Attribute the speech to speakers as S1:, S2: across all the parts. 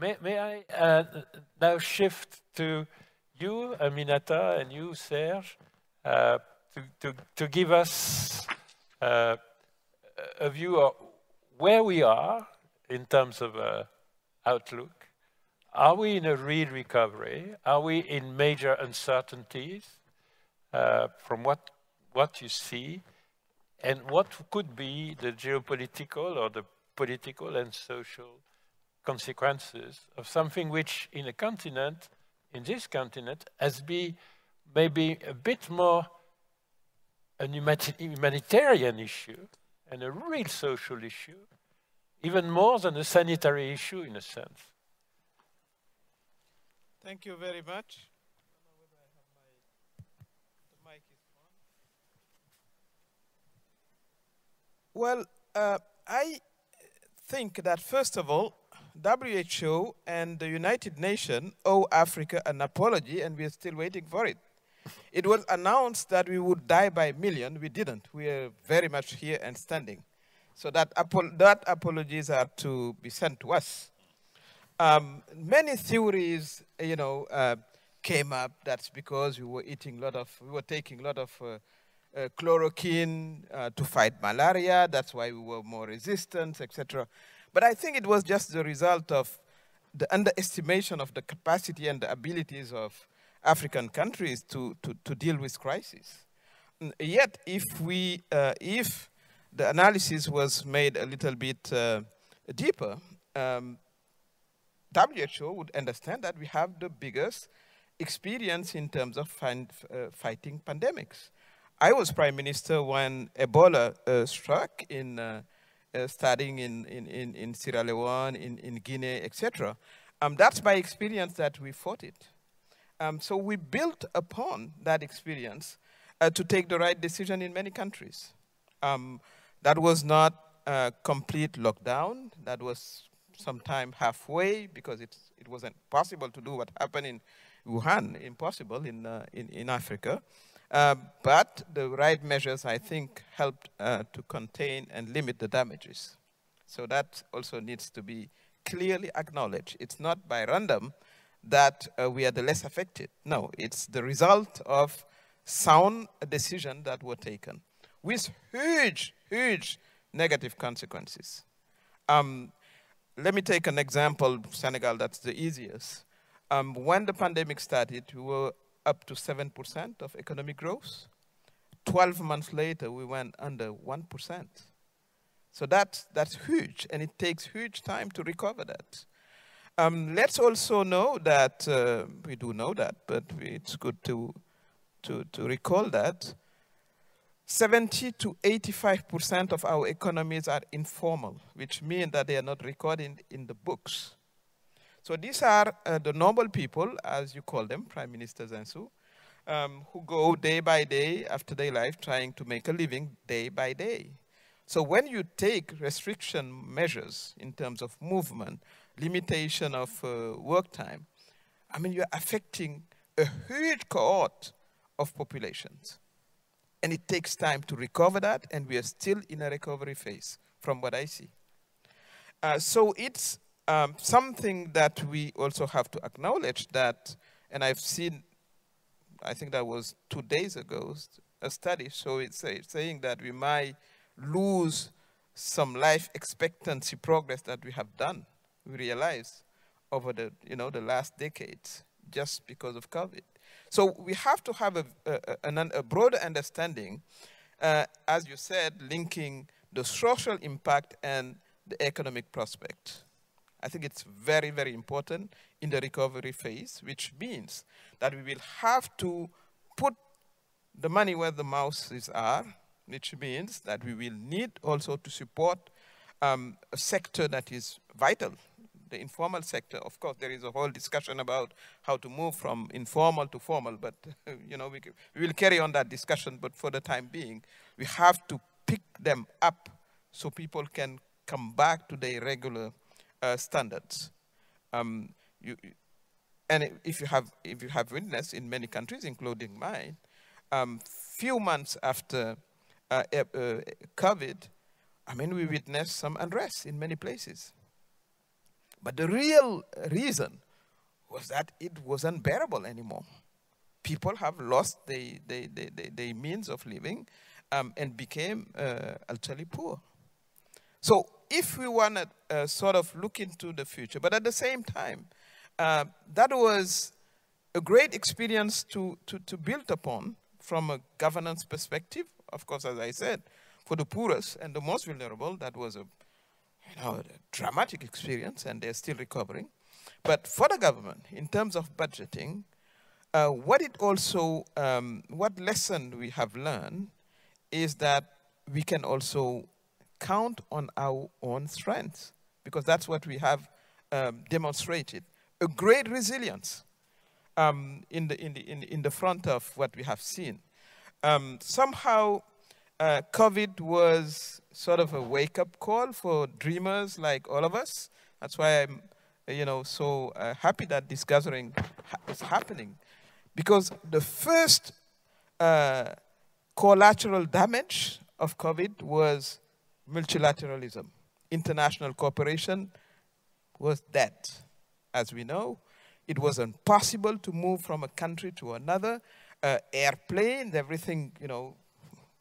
S1: May, may I uh, now shift to you, Aminata, and you, Serge, uh, to, to, to give us uh, a view of where we are in terms of uh, outlook. Are we in a real recovery? Are we in major uncertainties uh, from what, what you see? And what could be the geopolitical or the political and social consequences of something which in a continent, in this continent, has been maybe a bit more a humanitarian issue and a real social issue, even more than a sanitary issue in a sense.
S2: Thank you very much. Well, uh, I think that first of all, WHO and the United Nations owe Africa an apology, and we're still waiting for it. It was announced that we would die by a million. We didn't. We are very much here and standing. So that, apo that apologies are to be sent to us. Um, many theories, you know, uh, came up. That's because we were eating a lot of, we were taking a lot of uh, uh, chloroquine uh, to fight malaria. That's why we were more resistant, etc. But I think it was just the result of the underestimation of the capacity and the abilities of African countries to, to, to deal with crisis. yet, if we, uh, if the analysis was made a little bit uh, deeper, um, WHO would understand that we have the biggest experience in terms of find, uh, fighting pandemics. I was prime minister when Ebola uh, struck in uh, starting in, in, in, in, Sierra Leone, in, in Guinea, etc. Um, that's my experience that we fought it. Um, so we built upon that experience uh, to take the right decision in many countries. Um, that was not a complete lockdown. That was sometime halfway because it, it wasn't possible to do what happened in Wuhan, impossible in, uh, in, in Africa. Uh, but the right measures, I think, helped uh, to contain and limit the damages. So that also needs to be clearly acknowledged. It's not by random that uh, we are the less affected. No, it's the result of sound decisions that were taken with huge, huge negative consequences. Um, let me take an example, Senegal, that's the easiest. Um, when the pandemic started, we were up to 7% of economic growth. 12 months later, we went under 1%. So that's, that's huge, and it takes huge time to recover that. Um, let's also know that, uh, we do know that, but it's good to, to, to recall that 70 to 85% of our economies are informal, which means that they are not recorded in the books. So these are uh, the normal people, as you call them, Prime Minister Zinsou, um, who go day by day after their life trying to make a living day by day. So when you take restriction measures in terms of movement, limitation of uh, work time, I mean, you're affecting a huge cohort of populations. And it takes time to recover that, and we are still in a recovery phase, from what I see. Uh, so it's um, something that we also have to acknowledge that, and I've seen, I think that was two days ago, a study it's saying that we might lose some life expectancy progress that we have done we realize over the, you know, the last decades just because of COVID. So we have to have a, a, a, a broader understanding, uh, as you said, linking the social impact and the economic prospect. I think it's very, very important in the recovery phase, which means that we will have to put the money where the mouths are, which means that we will need also to support um, a sector that is vital the informal sector, of course, there is a whole discussion about how to move from informal to formal, but you know, we, we will carry on that discussion, but for the time being, we have to pick them up so people can come back to their regular uh, standards. Um, you, and if you have if you have witnessed in many countries, including mine, um, few months after uh, uh, COVID, I mean, we witnessed some unrest in many places. But the real reason was that it was unbearable anymore. People have lost the, the, the, the, the means of living um, and became uh, utterly poor. So if we want to uh, sort of look into the future, but at the same time, uh, that was a great experience to, to, to build upon from a governance perspective. Of course, as I said, for the poorest and the most vulnerable, that was a, you know, a dramatic experience, and they're still recovering. But for the government, in terms of budgeting, uh, what it also, um, what lesson we have learned is that we can also count on our own strengths, because that's what we have um, demonstrated. A great resilience um, in, the, in, the, in, in, the front of what we have seen. Um, somehow, uh, COVID was sort of a wake-up call for dreamers like all of us. That's why I'm, you know, so uh, happy that this gathering ha is happening, because the first uh, collateral damage of COVID was multilateralism. International cooperation was dead, as we know. It was impossible to move from a country to another. Uh, airplanes, everything, you know,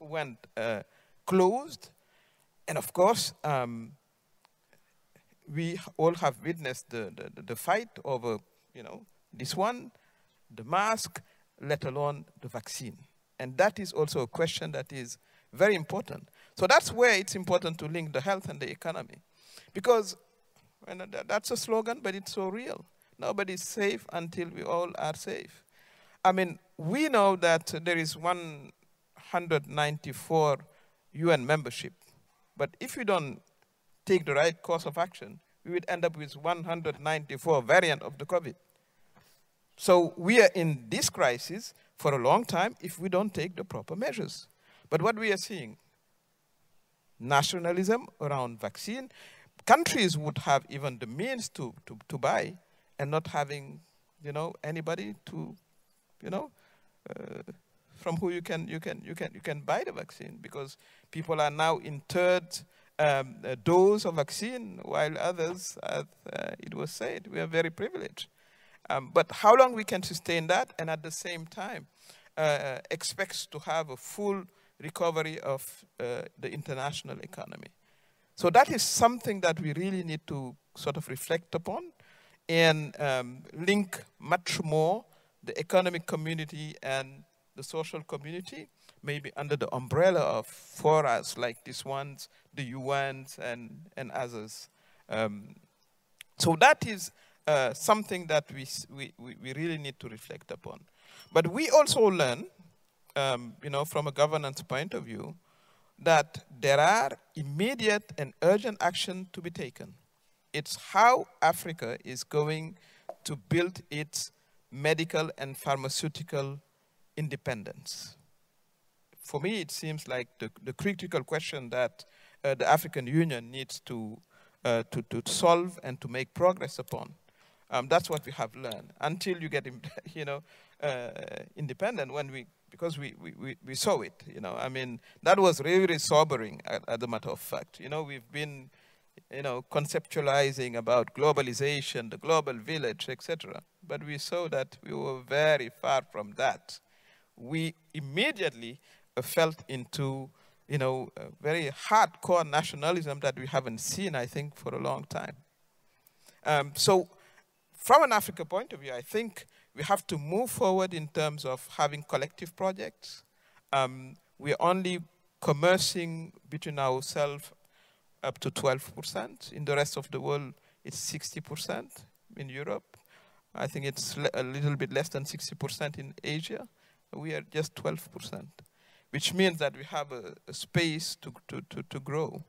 S2: went uh, closed. And of course, um, we all have witnessed the, the, the fight over, you know, this one, the mask, let alone the vaccine. And that is also a question that is very important. So that's where it's important to link the health and the economy. Because that's a slogan, but it's so real. Nobody's safe until we all are safe. I mean, we know that there is 194 UN membership, but if we don't take the right course of action, we would end up with 194 variant of the COVID. So we are in this crisis for a long time if we don't take the proper measures. But what we are seeing, nationalism around vaccine, countries would have even the means to, to, to buy, and not having, you know, anybody to, you know, uh, from who you can you can you can you can buy the vaccine because people are now in third um, dose of vaccine while others, as uh, it was said, we are very privileged. Um, but how long we can sustain that and at the same time uh, expects to have a full recovery of uh, the international economy. So that is something that we really need to sort of reflect upon and um, link much more the economic community and the social community, maybe under the umbrella of forums like these ones, the UNs and, and others. Um, so that is uh, something that we, we, we really need to reflect upon. But we also learn, um, you know, from a governance point of view, that there are immediate and urgent action to be taken. It's how Africa is going to build its medical and pharmaceutical independence. For me, it seems like the, the critical question that uh, the African Union needs to, uh, to, to solve and to make progress upon. Um, that's what we have learned. Until you get, you know, uh, independent, when we, because we, we, we saw it, you know, I mean, that was really sobering, as a matter of fact. You know, we've been you know, conceptualizing about globalization, the global village, etc. But we saw that we were very far from that. We immediately uh, felt into, you know, very hardcore nationalism that we haven't seen, I think, for a long time. Um, so from an Africa point of view, I think we have to move forward in terms of having collective projects. Um, we're only commercing between ourselves up to 12%. In the rest of the world, it's 60% in Europe. I think it's a little bit less than 60% in Asia. We are just 12%, which means that we have a, a space to, to, to, to, grow.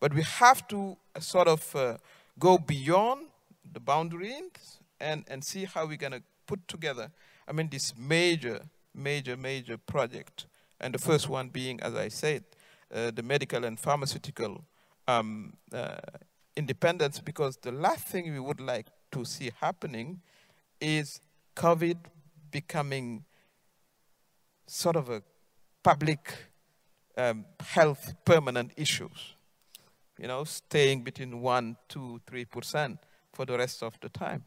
S2: But we have to uh, sort of uh, go beyond the boundaries and, and see how we're going to put together, I mean, this major, major, major project. And the first one being, as I said, uh, the medical and pharmaceutical um, uh, independence because the last thing we would like to see happening is COVID becoming sort of a public um, health permanent issues. You know, staying between one, two, three percent for the rest of the time.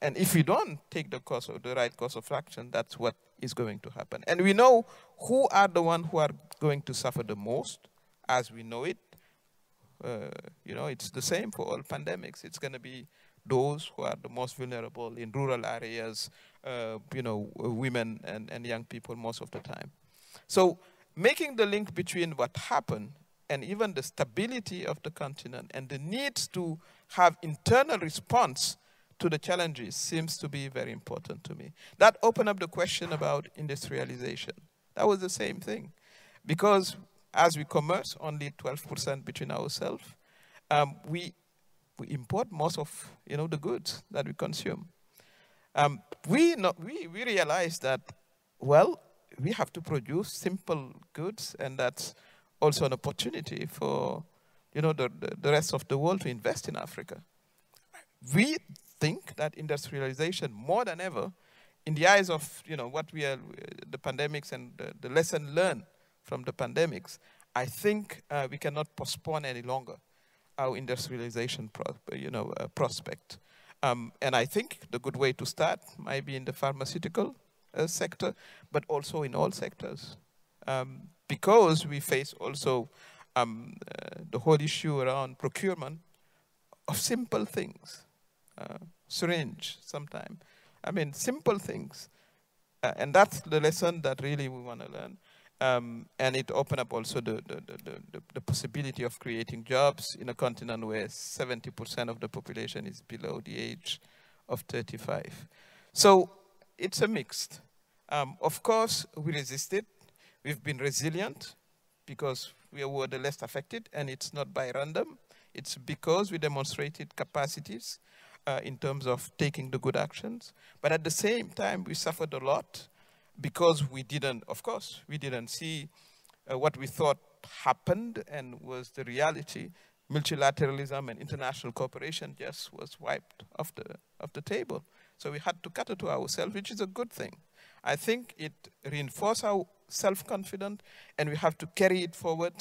S2: And if we don't take the course of the right course of action, that's what is going to happen. And we know who are the ones who are going to suffer the most, as we know it. Uh, you know, it's the same for all pandemics. It's going to be those who are the most vulnerable in rural areas, uh, you know, women and, and young people most of the time. So making the link between what happened and even the stability of the continent and the need to have internal response to the challenges seems to be very important to me. That opened up the question about industrialization. That was the same thing. Because as we commerce only 12% between ourselves, um, we, we import most of you know, the goods that we consume. Um, we, not, we, we realize that, well, we have to produce simple goods, and that's also an opportunity for you know, the, the, the rest of the world to invest in Africa. We think that industrialization, more than ever, in the eyes of you know, what we are, the pandemics and the, the lesson learned from the pandemics, I think uh, we cannot postpone any longer our industrialization you know, uh, prospect. Um, and I think the good way to start might be in the pharmaceutical uh, sector, but also in all sectors. Um, because we face also um, uh, the whole issue around procurement of simple things, uh, syringe sometime. I mean, simple things. Uh, and that's the lesson that really we want to learn. Um, and it opened up also the, the, the, the, possibility of creating jobs in a continent where 70% of the population is below the age of 35. So it's a mixed. Um, of course, we resisted. We've been resilient because we were the less affected, and it's not by random. It's because we demonstrated capacities uh, in terms of taking the good actions. But at the same time, we suffered a lot because we didn't, of course, we didn't see uh, what we thought happened and was the reality. Multilateralism and international cooperation just was wiped off the, off the table. So we had to cut it to ourselves, which is a good thing. I think it reinforced our self-confidence and we have to carry it forward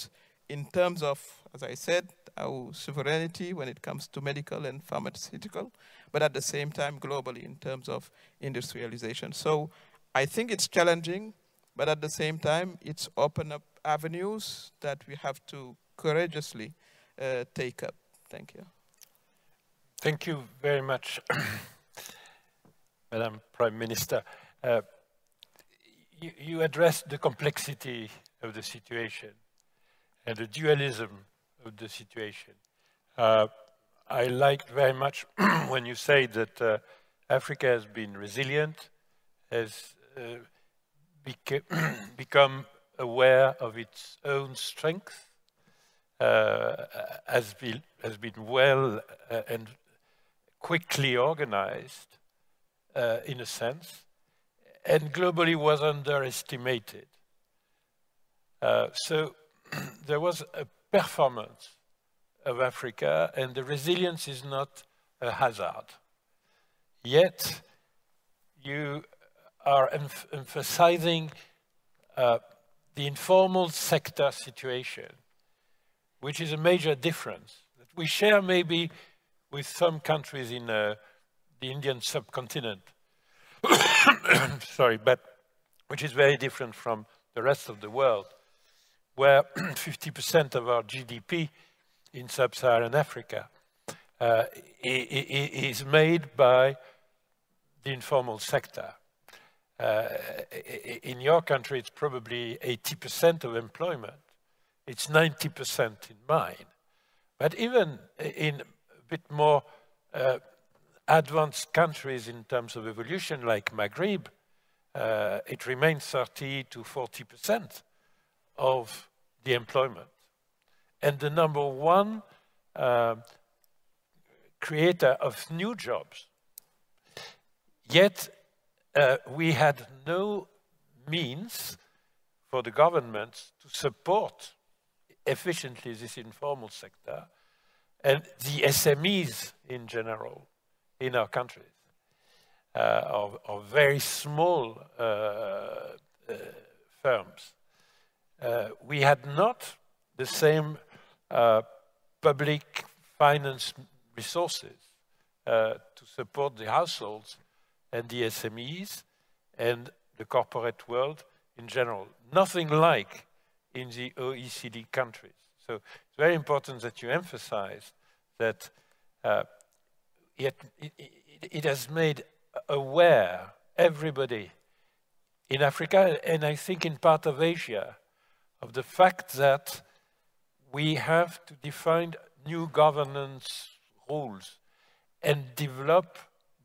S2: in terms of, as I said, our sovereignty when it comes to medical and pharmaceutical, but at the same time globally in terms of industrialization. So I think it's challenging, but at the same time, it's open up avenues that we have to courageously uh, take up. Thank you.
S1: Thank you very much, Madam Prime Minister. Uh, you, you addressed the complexity of the situation and the dualism of the situation. Uh, I liked very much when you say that uh, Africa has been resilient, has uh, beca become aware of its own strength, uh, has, been, has been well uh, and quickly organized in a sense, and globally was underestimated. Uh, so there was a performance of Africa, and the resilience is not a hazard. Yet, you are emph emphasizing uh, the informal sector situation, which is a major difference that we share maybe with some countries in uh, the Indian subcontinent. Sorry, but which is very different from the rest of the world, where 50% of our GDP in sub-Saharan Africa uh, is made by the informal sector. Uh, in your country, it's probably 80% of employment. It's 90% in mine. But even in a bit more uh, advanced countries in terms of evolution, like Maghreb, uh, it remains 30 to 40% of the employment. And the number one uh, creator of new jobs. Yet uh, we had no means for the government to support efficiently this informal sector and the SMEs in general in our countries uh, are, are, very small uh, uh firms. Uh, we had not the same uh, public finance resources uh, to support the households and the SMEs and the corporate world in general. Nothing like in the OECD countries. So it's very important that you emphasize that uh, it, it, it, has made aware everybody in Africa and I think in part of Asia of the fact that we have to define new governance rules and develop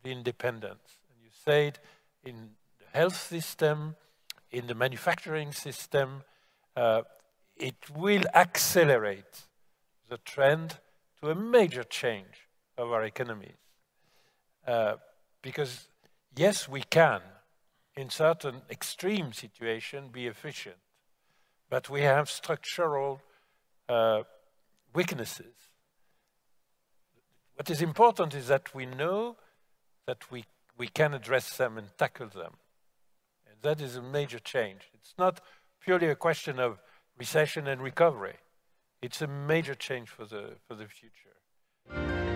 S1: the independence. And you said in the health system, in the manufacturing system, uh, it will accelerate the trend to a major change of our economies. Uh, because yes, we can, in certain extreme situations, be efficient, but we have structural uh, weaknesses. What is important is that we know that we, we can address them and tackle them. And that is a major change. It's not purely a question of recession and recovery. It's a major change for the, for the future.